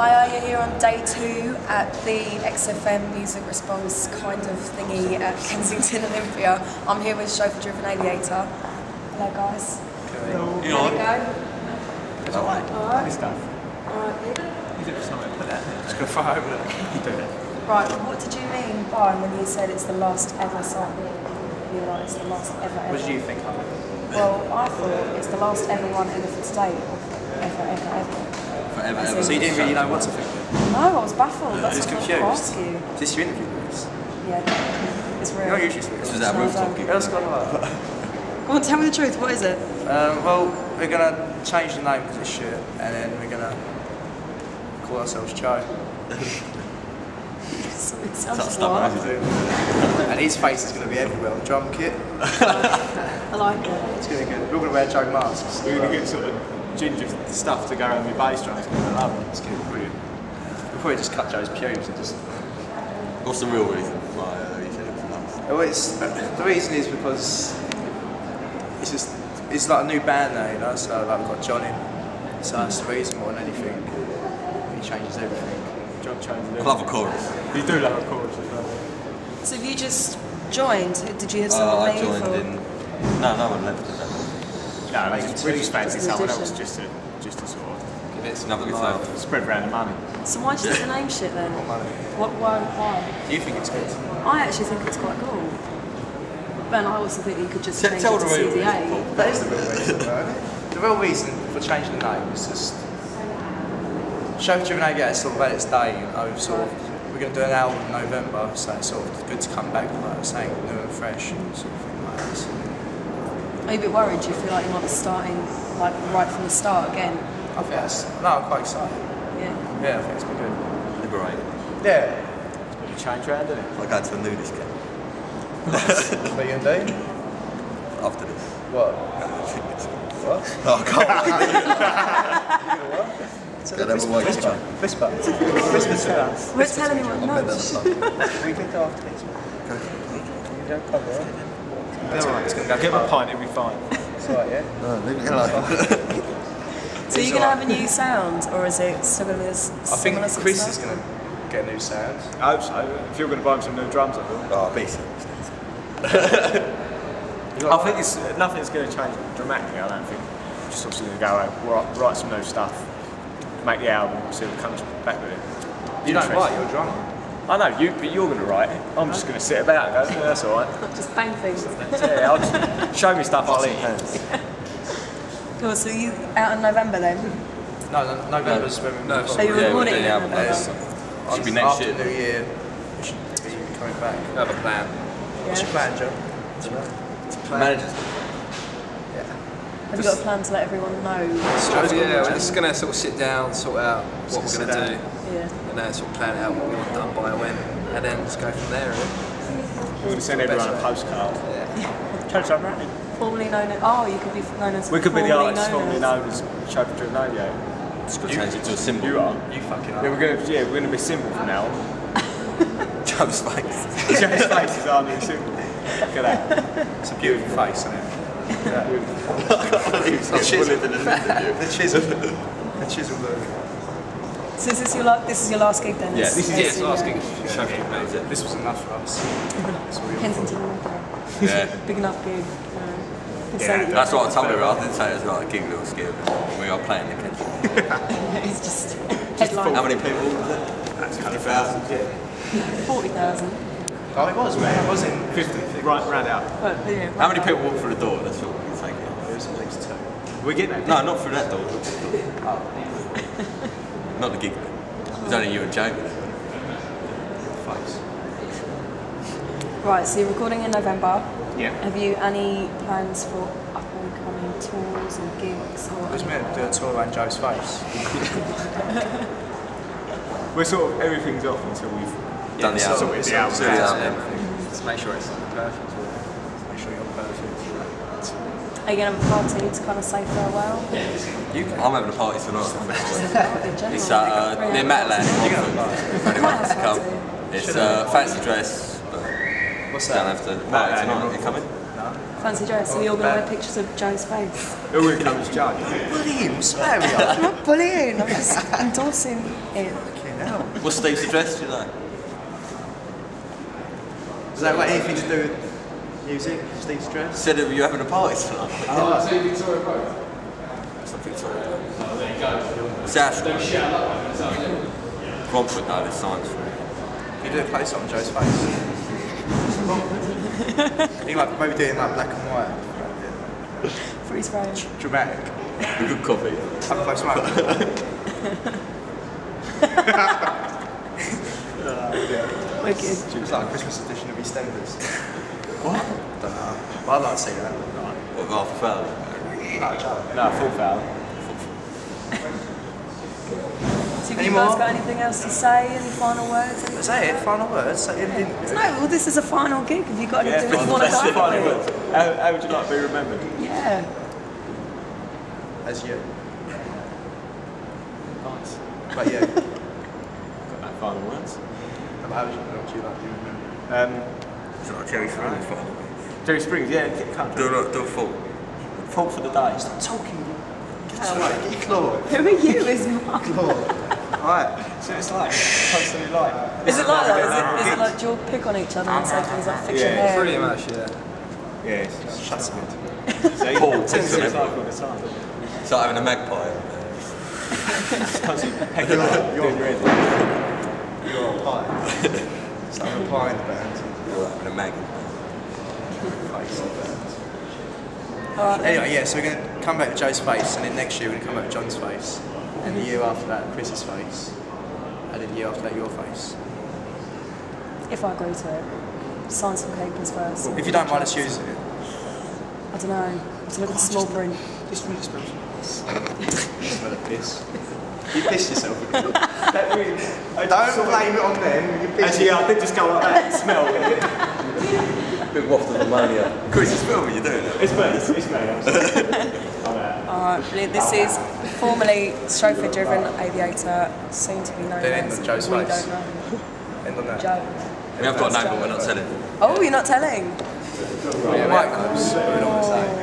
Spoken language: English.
Hi, you're here on day two at the XFM Music Response kind of thingy at Kensington Olympia. I'm here with Chauffeur Driven Aviator. Hello, guys. You There know, we go. it's all right. Alright. Good stuff. Alright, You did something put that there. Just gonna fire over there. You do that. Right, what did you mean, Brian, when you said it's the last ever song? You know, it's the last ever ever. What did you think of it? Well, I thought it's the last ever one ever for today. Ever, ever, ever. Forever, ever. So you didn't really know what to think of it? No, I was baffled. That's Just what I wanted to confused. ask you. Is this your interview with Yeah, it's real. You're not usually speaking. This was that No, rooftop don't. gig. What's going on? Come on, tell me the truth. What is it? Um, well, we're gonna change the name because it's shit, and then we're gonna call ourselves Joe. It sounds like and his face is gonna be everywhere on the drum kit. I like it. It's gonna be good. We're gonna wear Joe masks. We're going to get sort of ginger stuff to go around your bass drums. I love it. It's gonna be brilliant. We'll probably just cut Joe's pubes and just. What's the real reason why uh, you said it was nice? Well, it's, the reason is because it's just it's like a new band now, you know. So like we've got John in, so that's the reason more than anything. He changes everything. John changes I love a chorus. You do love a chorus as well. So have you just joined? Did you have Uh, someone I leave? joined or? in. No, no one left. Did that. No, we just, we just fancy Just an someone else just to, just to sort of It's another good sound. spread around the money. So why did you do the name shit then? What money? What? Why? Why? Do you think it's good? I actually think it's quite cool. But I also think you could just Tell- change tell it to the real CDA. reason, That is the real reason. The real reason for changing the name is just Chauffeur Driven Aviator is sort of at its day, you know, sort of we're gonna do an album in November, so it's sort of good to come back with like saying new and fresh and sort of thing like this. Are you a bit worried? Do you feel like you might be starting like right from the start again? I think that's no, I'm quite excited. Yeah. Yeah, I think it's been good. Liberated. Yeah. You change around, doesn't it? Like going to a nudist camp What are you gonna after this. What? What? Oh, I can't wait. Go down the white train. Whisper. Whisper to us. We're telling you what I'll bet no. that's. We can go after this. You don't cover it. It's alright, it's gonna go Give him a far. pint, it'll be fine. It's alright, yeah? No, leave it alone. So you're gonna have a new sound, or is it still gonna be this I think similar Chris is gonna get a new sound. I hope so. If you're going to buy him some new drums, I will. Oh, be. I think it's nothing's going to change dramatically. I don't think. Just obviously going to go out, write, write some new stuff, make the album, see what comes back with it. You don't Interesting. write, you're a drummer. I know you, but you're going to write it. I'm just going to sit about and go, "Yeah, that's all right. Just bang things. Yeah, I'll just show me stuff I'll eat. Cool. So you out in November then? No, no November's when we No, move Are you on. Yeah, recording we're it? doing the album. then? Yeah. Should be next After year. New Year, we should be coming back. Have a plan. What's your plan, Joe? Managers. Have you got a plan to let everyone know? Oh, yeah, we're just gonna sort of sit down, sort out what we're gonna do, Yeah. and then sort of plan out what we want done by when, and then just go from there. Really. We're going to send everyone a postcard. Change up running. Formerly known as oh, you could be known as. We could be the formerly artists known formerly as- known as Chauffeur Driven Aviator. Just got to change it to a symbol. You are. You fucking Yeah, are. we're going to yeah, we're going to be symbol from now on. Joe's face. Joe's face is our new symbol. Look at that. It's a beautiful face, isn't it? The chisel. The chisel. The chisel look. So is this your la- this is your last gig then? Yeah, this is it's it, the, last gig. Chauffeur Driven This was enough for us. That's what we Kensington Yeah. Big enough gig. Yeah, That's what I told her. I didn't say it was like a gig little scared. We are playing the kids. it's just headline. How many people was it? 50,000. Forty thousand. Oh, it was, man. It was in 50. Right, round out. But yeah. How many people walk through the door? That's all we can take it. It was at least two. We're getting that. No, not through that door. Not the gig. It was only you and Joe. Face. Right. So you're recording in November. Yeah. Have you any plans for up and coming tours and gigs or? It was meant to do a tour around Joe's face. We're sort of everything's off until we've Done the so album. it's the album. All- Yeah. it's all- Yeah. Just make sure it's perfect. Make sure you're perfect. Are you gonna have a party to kind of say farewell? You can. I'm having a party tonight. In general, It's uh, like near Matland. You can have a party. If anyone wants to come. It's uh, fancy dress. But What's don't that? have to party tonight. You coming? Fancy dress? Are we all going to wear pictures of Joe's face? Who will come as judge? Bully him, swear we are. I'm not bullying, I'm just endorsing it. Fucking hell. What's Steve's address, do you know? Does that have anything to do with music, Steve's dress? Said that you having a party tonight. Oh, It's not Victoria. Something. Oh, there you go. Don't It's Ashton. Romford, no, it's science. You do a close on Joe's face. you like maybe doing like black and white. Freeze frame. Dramatic. A good coffee. Have a close up. Wicked. It's like a Christmas edition of EastEnders. what? Don't know. But I'd like to see that. What, half a foul? No, Joe. No, full foul. So Any you guys more? got anything else to say? Any final words? Any- Is that it? Final words? Say anything? No, well, this is a final gig. Have you got Yeah, anything you want to that's the go final words. How, how would you like to be remembered? Yeah. As you. Nice. But yeah. Got no final words. How would you, how would you like to? Um, It's like Jerry Springs. Jerry Springs, yeah, get cut. Do a, do a full. Fault for the day. Talking. Get away. Get your claw. Who are you? Is Mark? Claw. Alright. So it's like constantly like. Is it like that? Is it, is it like do you all pick on each other and say things like fix your Yeah, hair? Pretty much, yeah. Yeah, it's Shut up. so you Paul, tend to isn't see it? it like all the time. It's like having a magpie. Constantly pecking around, doing your head. You're a pie. It's like a pie in the band. Or having a mag. Face in the band. Alright, Anyway, yeah, so we're going to come back to Joe's face, and then next year we're going to come back to John's face, and the year after that, Chris's face, and then the year after that, your face. if I agree to it, sign some papers first. If you don't mind us using it. I don't know. To look at the small print. Just really smells Smell of piss. You piss yourself. That really, I Don't blame it on them. You piss Actually, yeah, I did just go like that. Smell. Big waft of ammonia. Chris, it's filming, you're doing it. It's me. It's, it's me. I'm sorry. I'm out. Oh, Alright, this is formerly Chauffeur driven aviator, soon to be known Then end as on Joe's We face. Don't Know. End on that. Joe. We have got a name, but we're not telling. Oh, you're not telling? Yeah, Michael's. Oh we're not going to say.